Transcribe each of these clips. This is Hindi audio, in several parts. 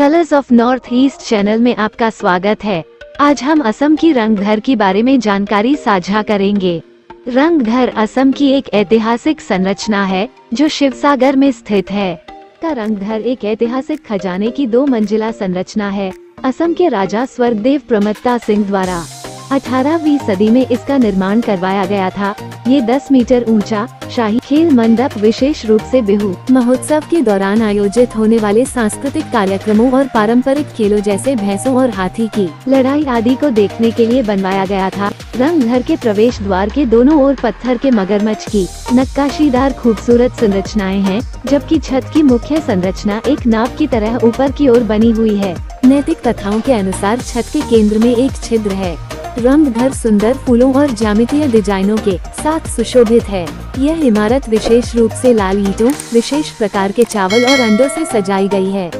Colours of north east channel में आपका स्वागत है। आज हम असम की रंगघर के बारे में जानकारी साझा करेंगे। रंगघर असम की एक ऐतिहासिक संरचना है, जो शिवसागर में स्थित है। का रंगघर एक ऐतिहासिक खजाने की दो मंजिला संरचना है, असम के राजा स्वर्गदेव प्रमत्ता सिंह द्वारा। 18वीं सदी में इसका निर्माण करवाया गया था। ये 10 मीटर ऊँचा शाही खेल मंडप विशेष रूप से बिहू महोत्सव के दौरान आयोजित होने वाले सांस्कृतिक कार्यक्रमों और पारंपरिक खेलों जैसे भैंसों और हाथी की लड़ाई आदि को देखने के लिए बनवाया गया था। रंग घर के प्रवेश द्वार के दोनों ओर पत्थर के मगरमच्छ की नक्काशीदार खूबसूरत संरचनाएँ हैं, जबकि छत की मुख्य संरचना एक नाव की तरह ऊपर की ओर बनी हुई है। नैतिक कथाओं के अनुसार छत के केंद्र में एक छिद्र है। रंग घर सुंदर फूलों और ज्यामितीय डिजाइनों के साथ सुशोभित है। यह इमारत विशेष रूप से लाल ईटों, विशेष प्रकार के चावल और अंडों से सजाई गई है।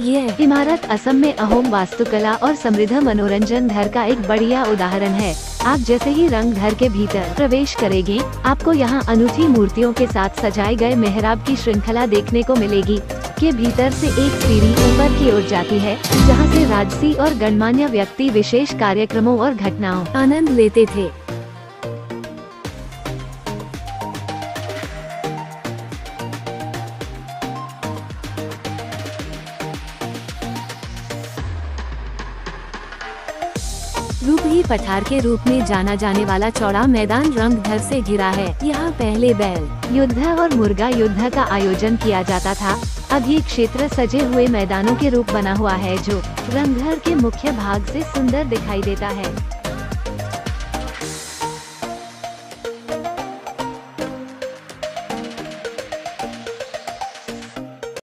यह इमारत असम में अहोम वास्तुकला और समृद्ध मनोरंजन घर का एक बढ़िया उदाहरण है। आप जैसे ही रंग घर के भीतर प्रवेश करेंगे, आपको यहाँ अनूठी मूर्तियों के साथ सजाए गए मेहराब की श्रृंखला देखने को मिलेगी। के भीतर से एक सीढ़ी ऊपर की ओर जाती है, जहाँ से राजसी और गणमान्य व्यक्ति विशेष कार्यक्रमों और घटनाओं आनंद लेते थे। रूप ही पठार के रूप में जाना जाने वाला चौड़ा मैदान रंग घर से घिरा है। यहाँ पहले बैल, युद्ध और मुर्गा युद्ध का आयोजन किया जाता था। अब ये क्षेत्र सजे हुए मैदानों के रूप बना हुआ है, जो रंगघर के मुख्य भाग से सुंदर दिखाई देता है।